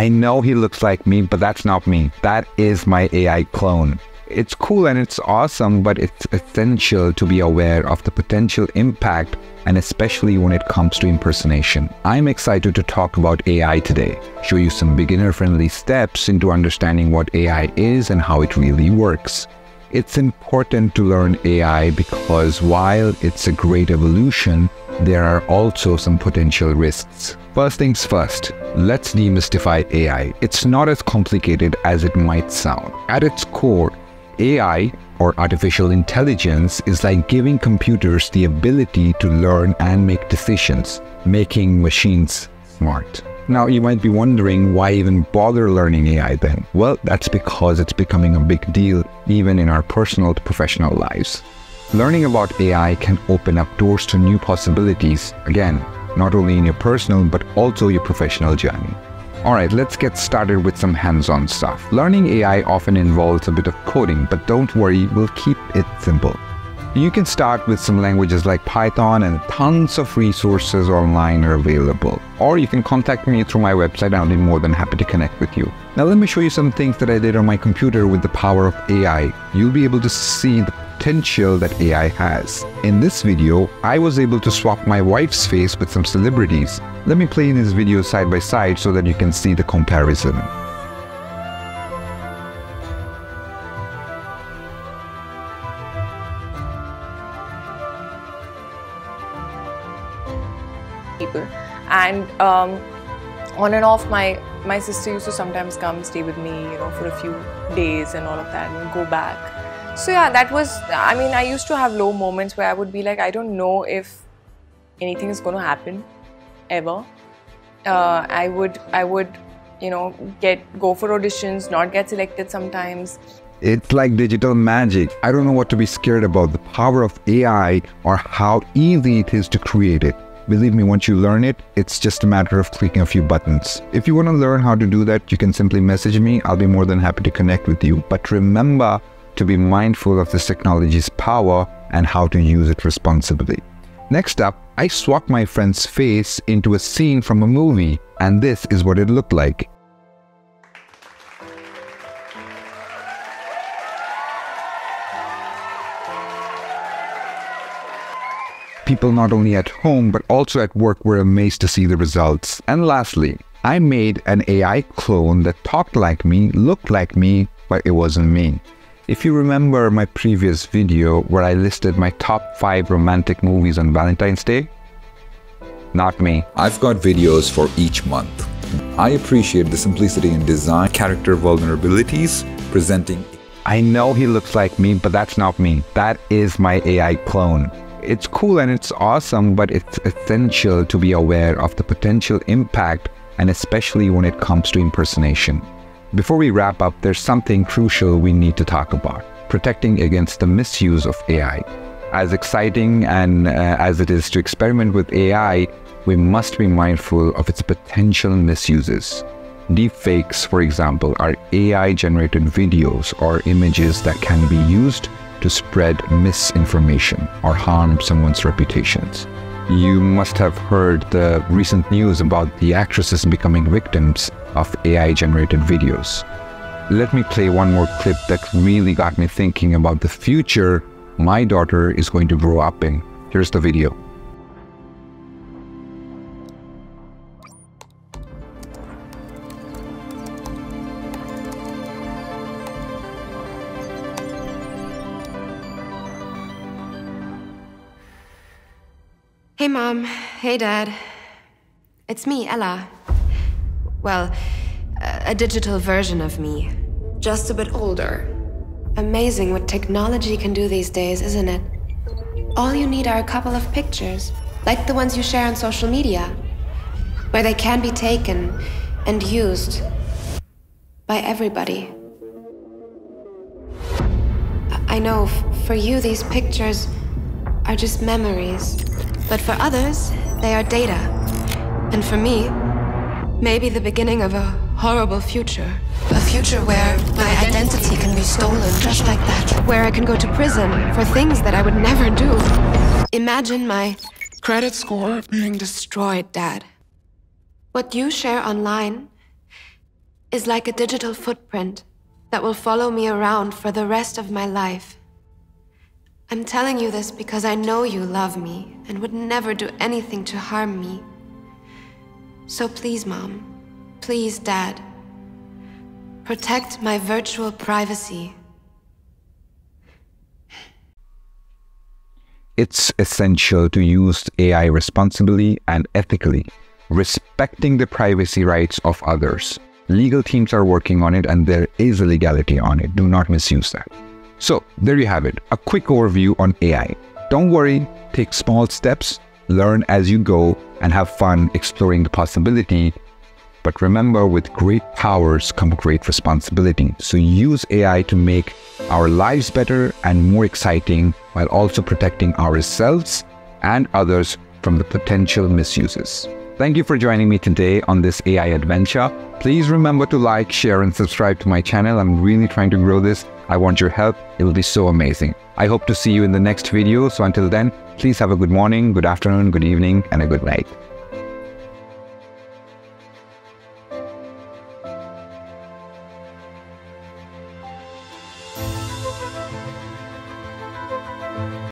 I know he looks like me, but that's not me. That is my AI clone. It's cool and it's awesome, but it's essential to be aware of the potential impact and especially when it comes to impersonation. I'm excited to talk about AI today, show you some beginner friendly steps into understanding what AI is and how it really works. It's important to learn AI because while it's a great evolution, there are also some potential risks. First things first, let's demystify AI. It's not as complicated as it might sound. At its core, AI, or artificial intelligence, is like giving computers the ability to learn and make decisions, making machines smart. Now, you might be wondering why even bother learning AI then? Well, that's because it's becoming a big deal even in our personal to professional lives. Learning about AI can open up doors to new possibilities, again, not only in your personal but also your professional journey. Alright, let's get started with some hands-on stuff. Learning AI often involves a bit of coding, but don't worry, we'll keep it simple. You can start with some languages like Python and tons of resources online are available. Or you can contact me through my website I'll be more than happy to connect with you. Now let me show you some things that I did on my computer with the power of AI. You'll be able to see the potential that AI has. In this video, I was able to swap my wife's face with some celebrities. Let me play in this video side by side so that you can see the comparison. People and um, on and off my my sister used to sometimes come stay with me you know for a few days and all of that and go back so yeah that was i mean i used to have low moments where i would be like i don't know if anything is going to happen ever uh, i would i would you know get go for auditions not get selected sometimes it's like digital magic. I don't know what to be scared about the power of AI or how easy it is to create it. Believe me, once you learn it, it's just a matter of clicking a few buttons. If you want to learn how to do that, you can simply message me. I'll be more than happy to connect with you. But remember to be mindful of this technology's power and how to use it responsibly. Next up, I swapped my friend's face into a scene from a movie, and this is what it looked like. People not only at home but also at work were amazed to see the results. And lastly, I made an AI clone that talked like me, looked like me, but it wasn't me. If you remember my previous video where I listed my top 5 romantic movies on Valentine's Day, not me. I've got videos for each month. I appreciate the simplicity in design, character vulnerabilities, presenting. I know he looks like me, but that's not me. That is my AI clone. It's cool and it's awesome, but it's essential to be aware of the potential impact and especially when it comes to impersonation. Before we wrap up, there's something crucial we need to talk about protecting against the misuse of AI. As exciting and uh, as it is to experiment with AI, we must be mindful of its potential misuses. Deepfakes, for example, are AI generated videos or images that can be used to spread misinformation or harm someone's reputations. You must have heard the recent news about the actresses becoming victims of AI generated videos. Let me play one more clip that really got me thinking about the future my daughter is going to grow up in. Here's the video. Hey, Mom. Hey, Dad. It's me, Ella. Well, a digital version of me. Just a bit older. Amazing what technology can do these days, isn't it? All you need are a couple of pictures, like the ones you share on social media, where they can be taken and used by everybody. I know for you, these pictures are just memories. But for others, they are data. And for me, maybe the beginning of a horrible future. A future where my identity can be stolen just like that. Where I can go to prison for things that I would never do. Imagine my credit score being destroyed, Dad. What you share online is like a digital footprint that will follow me around for the rest of my life. I'm telling you this because I know you love me and would never do anything to harm me. So please, Mom. Please, Dad. Protect my virtual privacy. It's essential to use AI responsibly and ethically, respecting the privacy rights of others. Legal teams are working on it and there is a legality on it. Do not misuse that. So, there you have it a quick overview on AI. Don't worry, take small steps, learn as you go, and have fun exploring the possibility. But remember, with great powers come great responsibility. So, use AI to make our lives better and more exciting while also protecting ourselves and others from the potential misuses. Thank you for joining me today on this AI adventure. Please remember to like, share, and subscribe to my channel. I'm really trying to grow this. I want your help. It will be so amazing. I hope to see you in the next video. So until then, please have a good morning, good afternoon, good evening, and a good night.